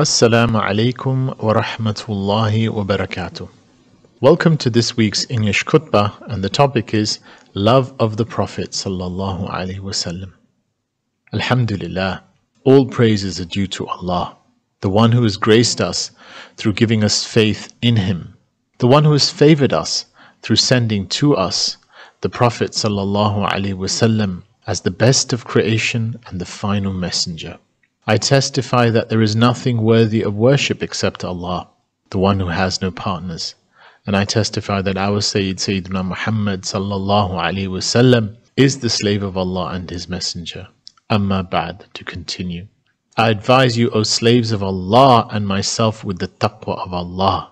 Assalamu alaikum wa rahmatullahi wa barakatuh. Welcome to this week's English khutbah, and the topic is Love of the Prophet sallallahu alaihi wasallam. Alhamdulillah, all praises are due to Allah, the one who has graced us through giving us faith in Him, the one who has favored us through sending to us the Prophet sallallahu alaihi wasallam as the best of creation and the final messenger. I testify that there is nothing worthy of worship except Allah, the one who has no partners. And I testify that our Sayyid Sayyidina Muhammad sallallahu alaihi wasallam is the slave of Allah and His Messenger. Amma ba'd, to continue. I advise you, O slaves of Allah, and myself with the taqwa of Allah.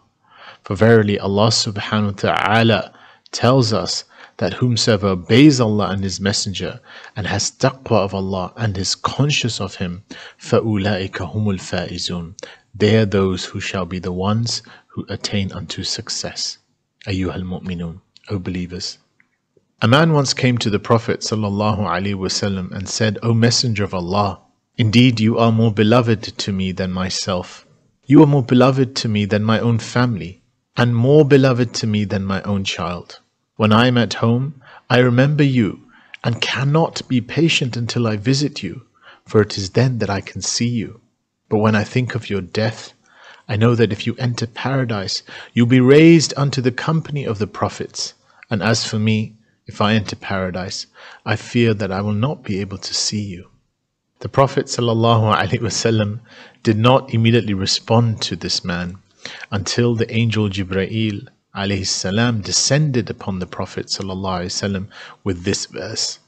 For verily Allah subhanahu wa ta'ala tells us that whomsoever obeys Allah and His Messenger and has taqwa of Allah and is conscious of Him, فَأُولَٰئِكَ هُمُ الْفَائِزُونَ They are those who shall be the ones who attain unto success. أيها المؤمنون, O believers. A man once came to the Prophet ﷺ and said, O Messenger of Allah, indeed you are more beloved to me than myself. You are more beloved to me than my own family, and more beloved to me than my own child. When I am at home, I remember you and cannot be patient until I visit you, for it is then that I can see you. But when I think of your death, I know that if you enter paradise, you'll be raised unto the company of the prophets. And as for me, if I enter paradise, I fear that I will not be able to see you. The Prophet ﷺ did not immediately respond to this man until the angel Jibreel alayhi salam descended upon the Prophet وسلم, with this verse.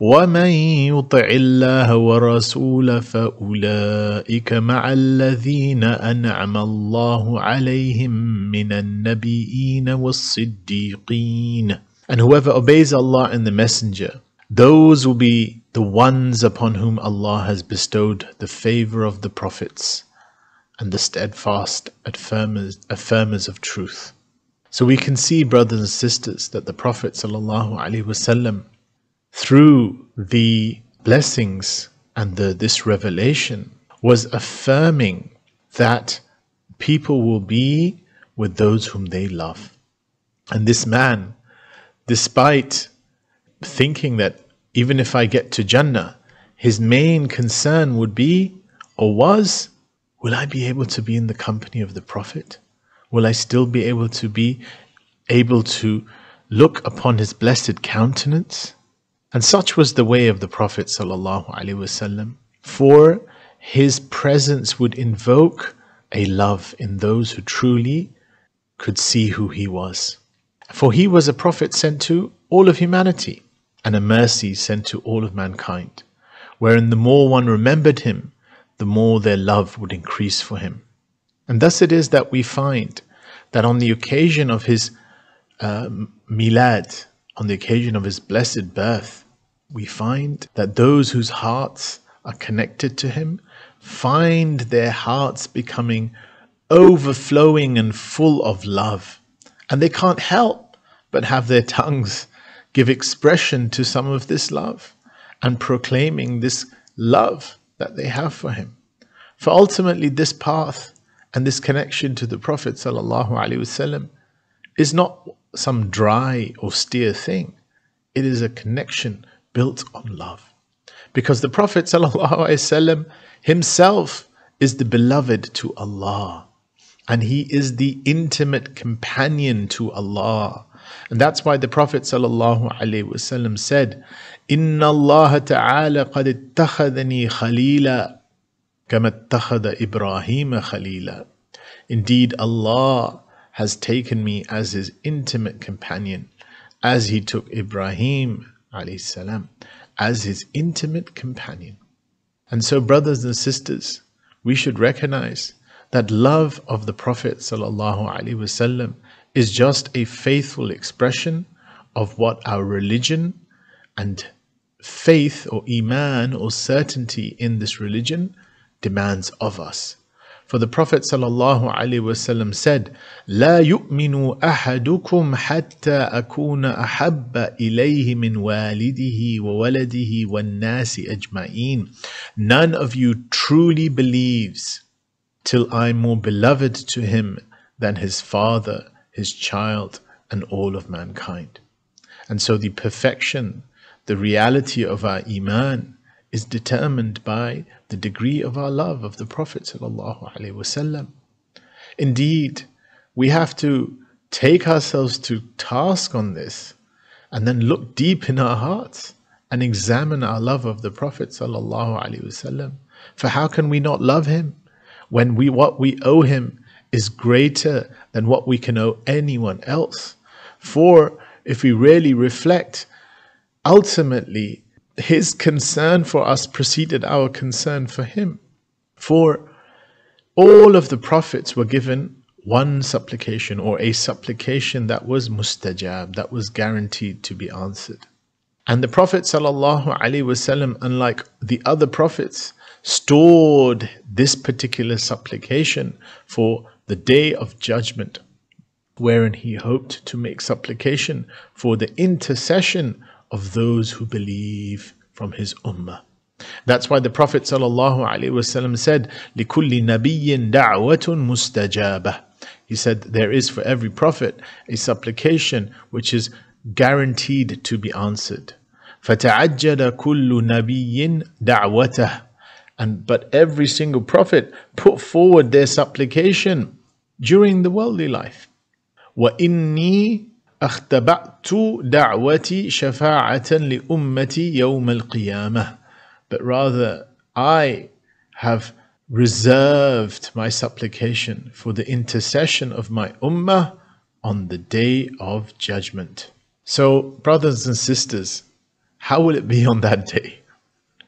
ومن يطع الله ورسوله فأولئك مع الذين أنعم الله عليهم من النبيين والصديقين And whoever obeys Allah and the Messenger, those will be the ones upon whom Allah has bestowed the favor of the prophets and the steadfast affirmers, affirmers of truth. So we can see, brothers and sisters, that the Prophet ﷺ, through the blessings and the, this revelation, was affirming that people will be with those whom they love. And this man, despite thinking that even if I get to Jannah, his main concern would be or was, will I be able to be in the company of the Prophet? Will I still be able to be able to look upon his blessed countenance? And such was the way of the Prophet ﷺ, for his presence would invoke a love in those who truly could see who he was. For he was a prophet sent to all of humanity and a mercy sent to all of mankind, wherein the more one remembered him, the more their love would increase for him. And thus it is that we find that on the occasion of his uh, milad, on the occasion of his blessed birth, we find that those whose hearts are connected to him find their hearts becoming overflowing and full of love. And they can't help but have their tongues give expression to some of this love and proclaiming this love that they have for him. For ultimately, this path and this connection to the Prophet ﷺ is not some dry, austere thing. It is a connection built on love. Because the Prophet ﷺ himself is the beloved to Allah. And he is the intimate companion to Allah. And that's why the Prophet ﷺ said, إن الله تعالى قد اتخذني خليلا كما اتخذ إبراهيم خليلا Indeed, Allah has taken me as His intimate companion, as He took Ibrahim salam, as His intimate companion. And so, brothers and sisters, we should recognize that love of the Prophet wasallam is just a faithful expression of what our religion and faith or iman or certainty in this religion demands of us. For the Prophet ﷺ said, لا يؤمن أحدكم حتى أكون أحب إليه من والده وولده والناس أجمعين. None of you truly believes till I am more beloved to him than his father, his child, and all of mankind. And so the perfection, the reality of our Iman is determined by the degree of our love of the Prophet. Indeed, we have to take ourselves to task on this and then look deep in our hearts and examine our love of the Prophet. For how can we not love him when we what we owe him is greater than what we can owe anyone else? For if we really reflect, ultimately his concern for us preceded our concern for him. For all of the prophets were given one supplication or a supplication that was mustajab, that was guaranteed to be answered. And the Prophet ﷺ, unlike the other prophets, stored this particular supplication for the day of judgment, wherein he hoped to make supplication for the intercession of those who believe from his ummah. That's why the Prophet ﷺ said, لِكُلِّ نَبِيٍّ دَعْوَةٌ مُسْتَجَابَةٌ He said, there is for every prophet a supplication which is guaranteed to be answered. فَتَعَجَّلَ كُلُّ نَبِيٍّ دَعْوَتَهُ and but every single prophet put forward their supplication during the worldly life. وَإِنِّي أختبأت دعوتي شفاعة لأمتي يوم القيامة but rather I have reserved my supplication for the intercession of my ummah on the day of judgment. So, brothers and sisters, how will it be on that day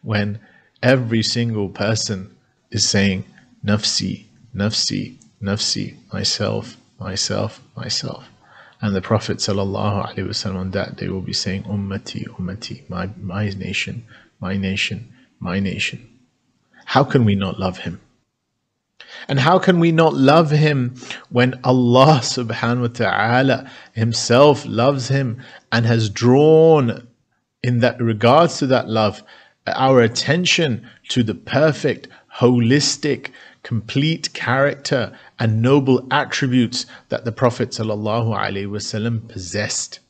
when every single person is saying, Nafsi, Nafsi, Nafsi, myself, myself, myself? And the Prophet ﷺ on that day will be saying, Ummati, Ummati, my, my nation, my nation, my nation. How can we not love him? And how can we not love him when Allah subhanahu wa ta'ala himself loves him and has drawn in that regards to that love our attention to the perfect, holistic, complete character and noble attributes that the Prophet ﷺ possessed.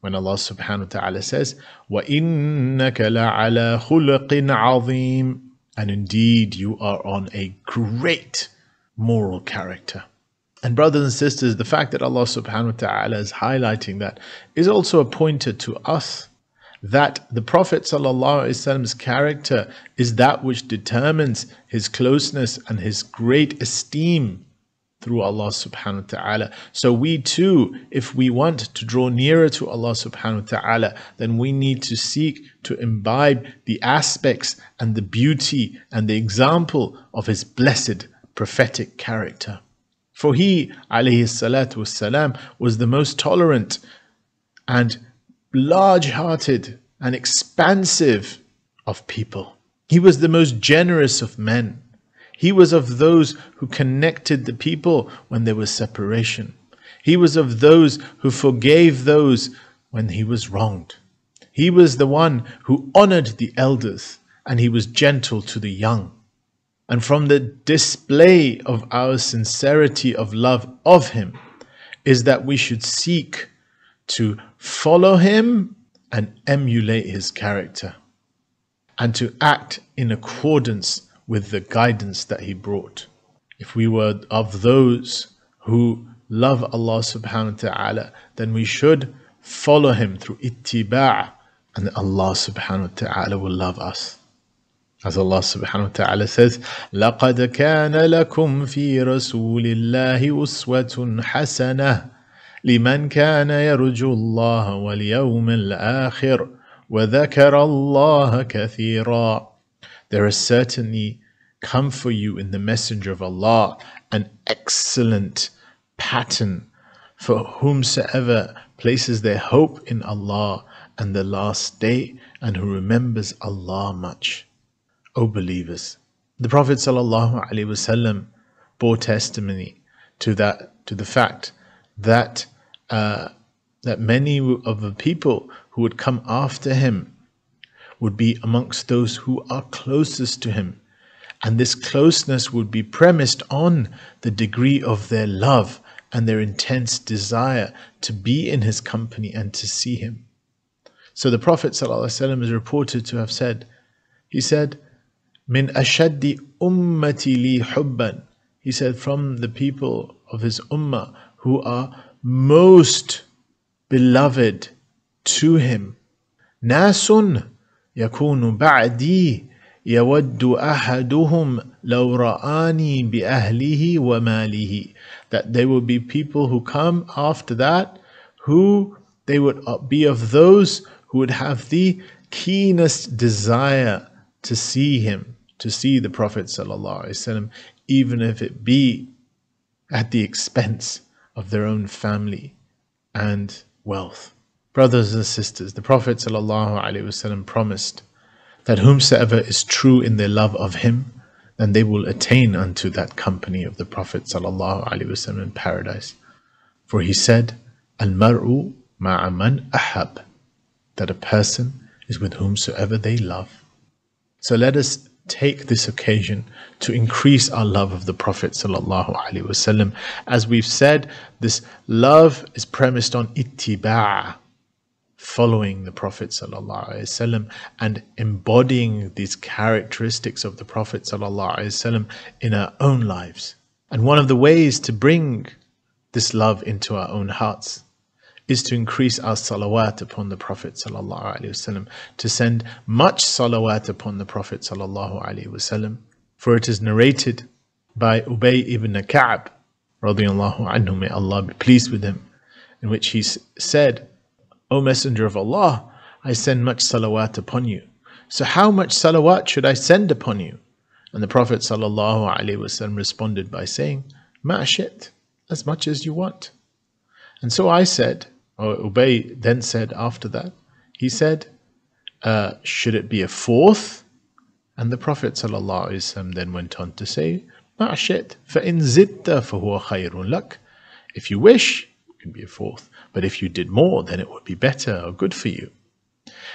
When Allah subhanahu wa ta'ala says, وَإِنَّكَ لَعَلَى خُلُقٍ عَظِيمٍ And indeed, you are on a great moral character. And brothers and sisters, the fact that Allah subhanahu wa ta'ala is highlighting that is also a pointer to us that the Prophet ﷺ's character is that which determines his closeness and his great esteem through Allah subhanahu wa ta'ala. So we too, if we want to draw nearer to Allah subhanahu wa ta'ala, then we need to seek to imbibe the aspects and the beauty and the example of his blessed prophetic character. For he, alayhi salatu wasalam, was the most tolerant and large hearted and expansive of people. He was the most generous of men. He was of those who connected the people when there was separation. He was of those who forgave those when he was wronged. He was the one who honored the elders and he was gentle to the young. And from the display of our sincerity of love of him is that we should seek to follow him and emulate his character, and to act in accordance with the guidance that he brought. If we were of those who love Allah subhanahu wa ta'ala, then we should follow him through ittiba' and Allah subhanahu wa ta'ala will love us. As Allah subhanahu wa ta'ala says, لَقَدْ كَانَ لَكُمْ فِي رَسُولِ اللَّهِ أُسْوَةٌ حَسَنَةٌ لمن كان يرجو الله واليوم الآخر وذكر الله كثيرا there is certainly come for you in the messenger of Allah an excellent pattern for whomsoever places their hope in Allah and the last day and who remembers Allah much. O believers, the Prophet ﷺ bore testimony to that to the fact that uh, that many of the people who would come after him would be amongst those who are closest to him And this closeness would be premised on the degree of their love and their intense desire to be in his company and to see him. So the Prophet ﷺ is reported to have said, he said, Min ashaddi ummati li hubban. He said, from the people of his ummah who are most beloved to him. Nasun yakunu ba'di يود أحدهم لو رآني بأهله وماله that there will be people who come after that who they would be of those who would have the keenest desire to see him to see the prophet sallallahu even if it be at the expense of their own family and wealth brothers and sisters the prophet sallallahu promised that whomsoever is true in their love of him, then they will attain unto that company of the Prophet ﷺ in paradise. For he said, Al-mar'u ma'aman ahab, that a person is with whomsoever they love. So let us take this occasion to increase our love of the Prophet ﷺ. As we've said, this love is premised on ittiba', following the Prophet ﷺ and embodying these characteristics of the Prophet ﷺ in our own lives. And one of the ways to bring this love into our own hearts is to increase our salawat upon the Prophet ﷺ, to send much salawat upon the Prophet ﷺ. For it is narrated by Ubay ibn Ka'b, radiallahu anhu, may Allah be pleased with him, in which he said, O Messenger of Allah, I send much salawat upon you. So how much salawat should I send upon you? And the Prophet ﷺ responded by saying, Ma'ashit, as much as you want. And so I said, or Ubay then said after that, he said, uh, should it be a fourth? And the Prophet ﷺ then went on to say, Ma'ashit, فَإِن زِدْتَ فَهُوَ خَيْرٌ لَكَ If you wish, it can be a fourth. But if you did more, then it would be better or good for you.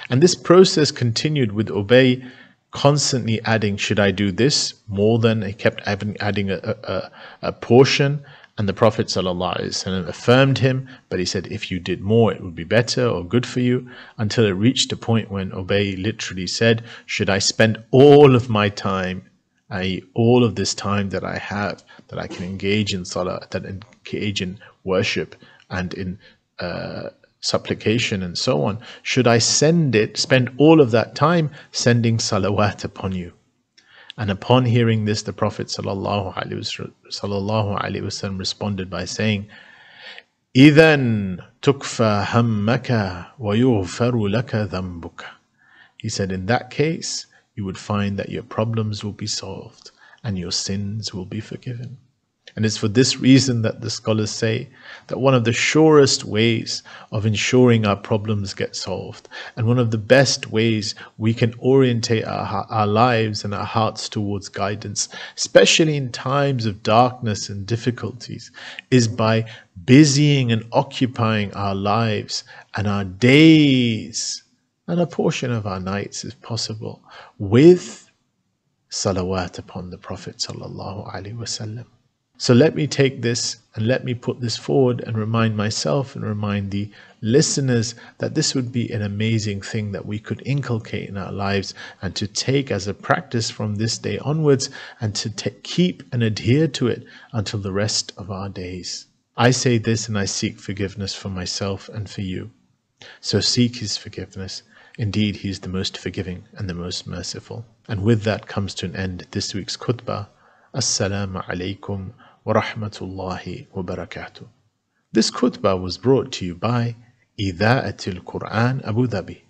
And this process continued with Ubay constantly adding, Should I do this more than? He kept adding a, a, a portion. And the Prophet ﷺ affirmed him, but he said, If you did more, it would be better or good for you. Until it reached a point when Ubay literally said, Should I spend all of my time, i.e., all of this time that I have, that I can engage in salah, that engage in worship and in uh, supplication and so on, should I send it, spend all of that time sending salawat upon you? And upon hearing this, the Prophet ﷺ responded by saying, إِذَنْ تُكْفَى هَمَّكَ وَيُغْفَرُ لَكَ ذَنْبُكَ He said, in that case, you would find that your problems will be solved and your sins will be forgiven. And it's for this reason that the scholars say that one of the surest ways of ensuring our problems get solved, and one of the best ways we can orientate our, our lives and our hearts towards guidance, especially in times of darkness and difficulties, is by busying and occupying our lives and our days and a portion of our nights, if possible, with salawat upon the Prophet sallallahu alaihi wasallam. So let me take this and let me put this forward and remind myself and remind the listeners that this would be an amazing thing that we could inculcate in our lives and to take as a practice from this day onwards and to keep and adhere to it until the rest of our days. I say this and I seek forgiveness for myself and for you. So seek His forgiveness. Indeed, He is the most forgiving and the most merciful. And with that comes to an end this week's khutbah. Assalamu alaikum wa rahmatullahi wa barakatuh. This khutbah was brought to you by Ida'atul Quran Abu Dhabi.